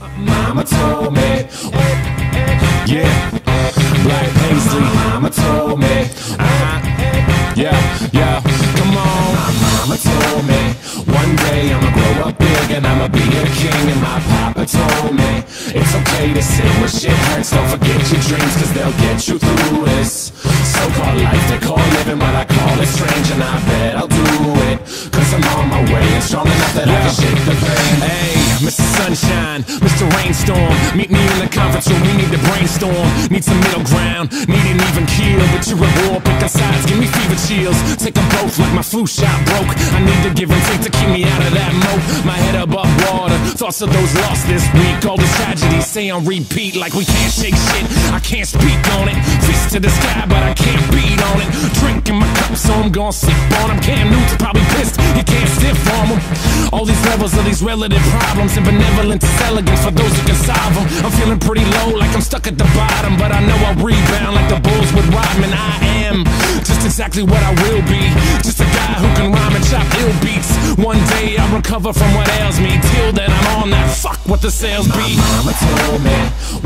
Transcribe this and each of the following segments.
Mama told me. Yeah. Black Paisley. Mama told me. Uh-huh. Yeah, yeah. Come on. My mama told me. One day I'ma grow up big and I'ma be a king. And my papa told me. It's okay to sit where shit hurts. Don't forget your dreams, cause they'll get you through this. So called life, they call living what I call it strange. And I bet I'll do it. Cause I'm on my way and strong enough that I can shake the pain. Sunshine, Mr. Rainstorm, meet me in the conference room. We need to brainstorm. Need some middle ground, need an even keel. But you're at war, picking sides, give me fever chills. Take them both like my flu shot broke. I need to give and take to keep me out of that moat. My head above water, thoughts of those lost this week. All these say on repeat like we can't shake shit. I can't speak on it. Fist to the sky, but I can't beat on it. Drinking my cup, so I'm gonna sip on him. Cam Newton's probably pissed. You can't stiff on him. All these levels of these relative problems and benevolence is elegance for those who can solve them. I'm feeling pretty low, like I'm stuck at the bottom, but I know I'll rebound exactly what I will be. Just a guy who can rhyme and chop ill beats. One day I'll recover from what ails me. Till then, I'm on that fuck what the sales be. Mama told me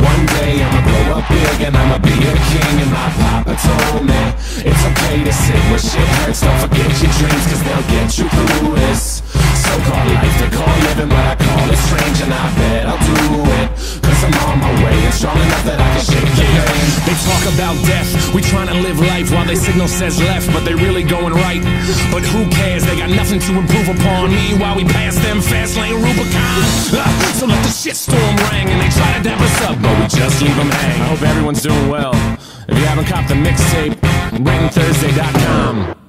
one day I'ma grow up big and I'ma be a king. And my papa told me it's okay to sit where shit hurts. Don't forget your dreams, cause they'll get you through this. So called life, they call living what I call it strange. And I bet I'll do talk about death. We trying to live life while they signal says left, but they really going right. But who cares? They got nothing to improve upon me while we pass them fast lane Rubicon. Ah, so let the shitstorm ring and they try to dap us up, but we just leave them hang. I hope everyone's doing well. If you haven't copped the mixtape, WrittenThursday.com.